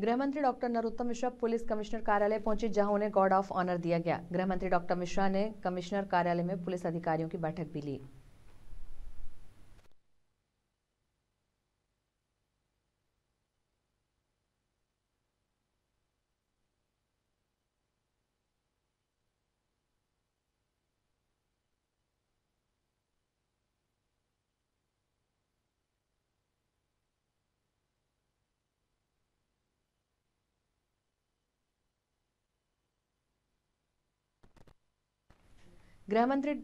गृह मंत्री doctor Narottam Mishra police commissioner कार्यालय पहुँचे, जहाँ उन्हें गार्ड ऑफ़ ऑनर दिया गया। गृह मंत्री डॉक्टर मिश्रा ने कमिश्नर कार्यालय में पुलिस अधिकारियों की बैठक भी ली। गृह मंत्री